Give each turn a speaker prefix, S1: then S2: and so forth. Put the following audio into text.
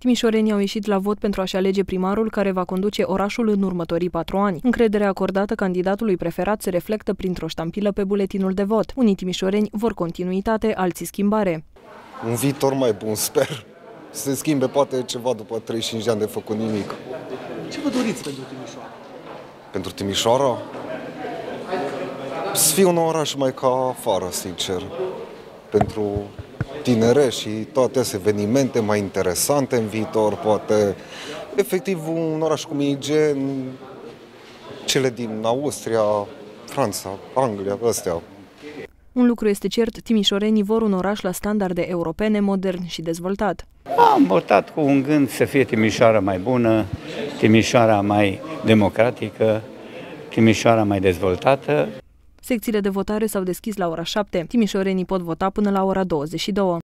S1: Timișorenii au ieșit la vot pentru a-și alege primarul care va conduce orașul în următorii patru ani. Încrederea acordată candidatului preferat se reflectă printr-o ștampilă pe buletinul de vot. Unii timișoreni vor continuitate, alții schimbare.
S2: Un viitor mai bun, sper. Să se schimbe poate ceva după 35 de ani de făcut nimic.
S3: Ce vă doriți pentru Timișoara?
S2: Pentru Timișoara? Să fie un oraș mai ca afară, sincer. Pentru tinere și toate astea evenimente mai interesante în viitor, poate efectiv un oraș cum e gen cele din Austria, Franța, Anglia, astea.
S1: Un lucru este cert, timișorenii vor un oraș la standarde europene, modern și dezvoltat.
S4: Am votat cu un gând să fie Timișoara mai bună, Timișoara mai democratică, Timișoara mai dezvoltată.
S1: Secțiile de votare s-au deschis la ora 7. Timișorenii pot vota până la ora 22.